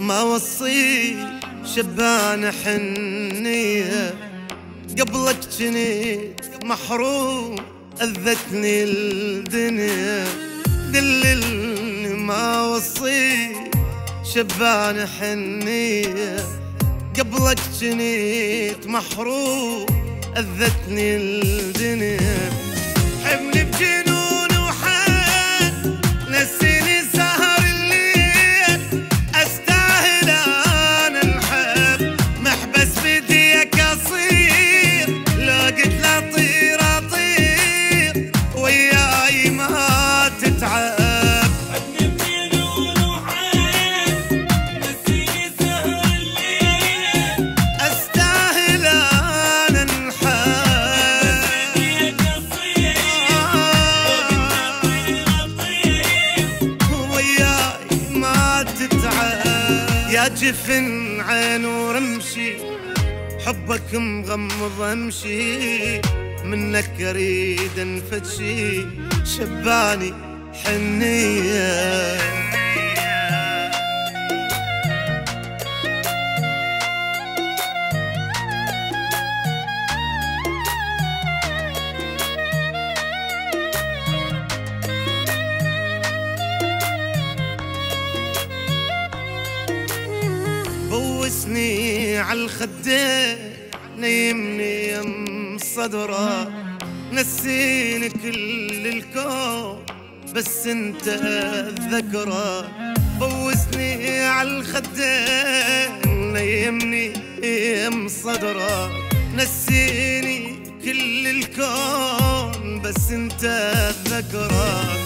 ما وصي شبان حنية. قبلك جنيت محروم أذتني الدنيا. دللني ما وصي شبان حنية. قبلك جنيت محروم أذتني الدنيا. حبني بجنون جفن عين ورمشي حبك مغمض أمشي منك أريد انفتشي شباني حنية. بوسني عالخدين نيمني يم صدرة. نسيني كل الكون بس أنت الذكرى. بوسني عالخدين نيمني يم صدرة. نسيني كل الكون بس أنت الذكرى.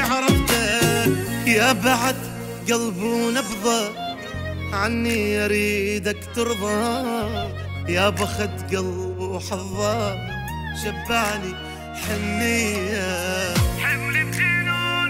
عرفته يا بعد قلب ونبضه عني اريدك ترضى. يا بخت قلب وحظه شبعني حنية. حمل بجنون